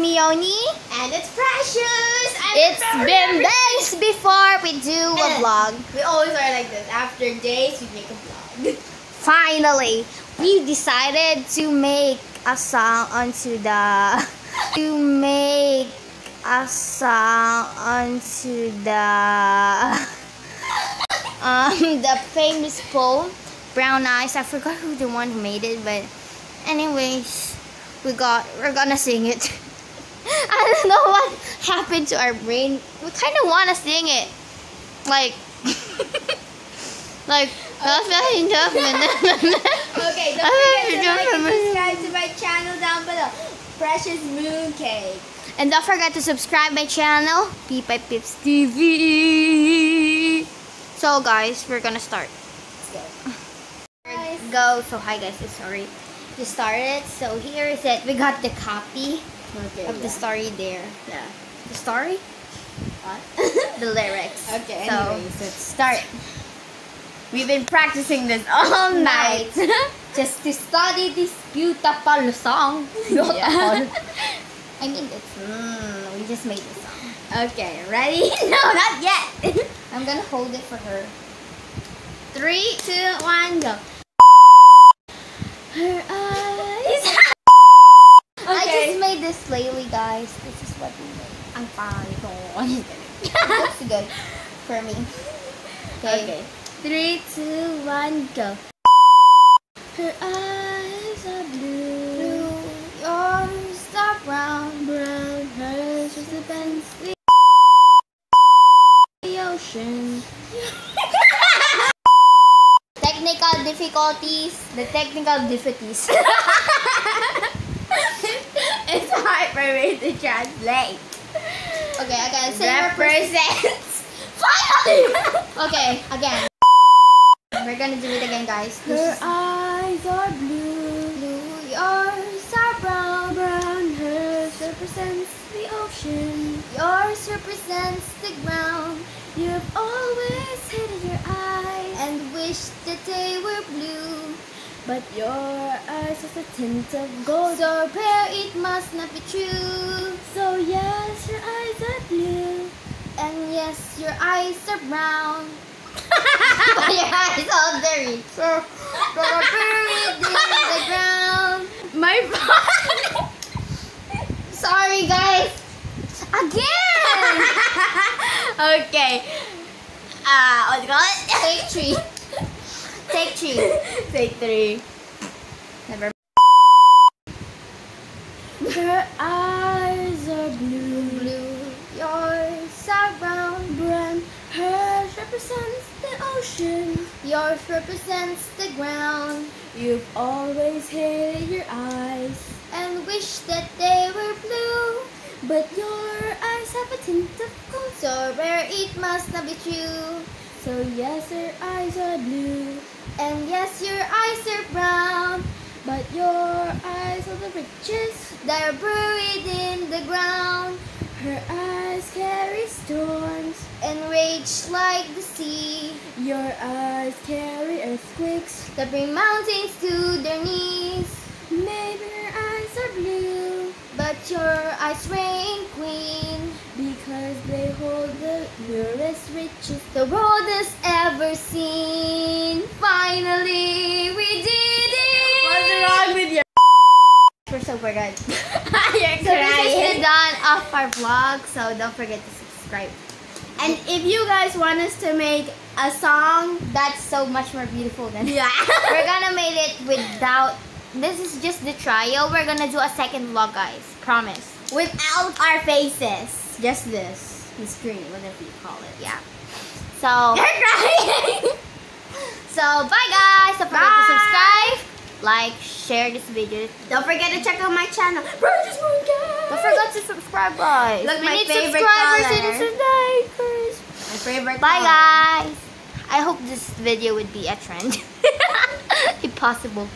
YouTube me, Oni. And it's Precious. And It's been days before we do a vlog. We always are like this. After days, we make a vlog. Finally, we decided to make a song onto the to make a song onto the um the famous poem Brown Eyes. I forgot who the one who made it, but anyways, we got we're gonna sing it. I don't know what happened to our brain. We kind of want to sing it, like like. Okay, don't forget to like and subscribe to my channel down below. Precious Mooncake. And don't forget to subscribe my channel, Pipay Pips TV. So guys, we're gonna start. Let's go. Go. So hi guys, sorry. We started. So here is it. We got the copy Okay. of the story there. Yeah. The story? What? The lyrics. Okay, So anyways, let's start. We've been practicing this all night. Just to study this beautiful song. Beautiful. Yeah. I mean, it's mm, we just made this song. okay, ready? no, not yet. I'm gonna hold it for her. Three, two, one, go. Her eyes. I just made this lately, guys. This is what we made. Ang pangit ko. Looks good for me. Okay. Okay. Three, two, one, go. Her eyes are blue. Blue, yours are brown. Brown, hers is the Bentley. The ocean. Technical difficulties. The technical difficulties. it's hard for me to translate. okay, again. Say your first- Represents. Finally! okay, again. We're gonna do it again, guys. Her eyes are blue. blue, yours are brown. Brown, hers represents the ocean. Yours represents the ground. You've always hated your eyes. And wish that they were blue. But your eyes has a tint of gold. So rare it must not be true. So yes, your eyes are blue. And yes, your eyes are brown. your eyes are very so are buried in the ground. My phone. Sorry, guys. Again. okay. Uh, what do you call it? Take three. Take three. Take three. Never. Her eyes are blue. Blue. Yours are brown. Brown. Hers represents the ocean. Yours represents the ground. You've always hated your eyes. And wish that they were blue. But your eyes have a tint of gold. So rare it must not be true. So yes, her eyes are blue. And yes, your eyes are brown. But your eyes are the richest. They're buried in the ground. Her eyes carry storms. and rage like the sea. Your eyes carry earthquakes. That bring mountains to their knees. Maybe her eyes are blue. But your eyes reign queen. Because they hold the purest, richest. The world has ever seen. Finally, we did it! What's wrong with your We're super good. You're So this is the crying. done of our vlog. So don't forget to subscribe. And if you guys want us to make a song, That's so much more beautiful than yeah. We're gonna make it without. This is just the trial. We're gonna do a second vlog, guys. Promise. Without our faces. Just this. The screen, whatever you call it. Yeah. So. You're crying. So bye guys. Don't forget bye. to subscribe, like, share this video. Don't forget to check out my channel. Don't forget to subscribe, guys. Look, we my need favorite subscribers color. and subscribers. My favorite. Bye color. guys. I hope this video would be a trend. if possible.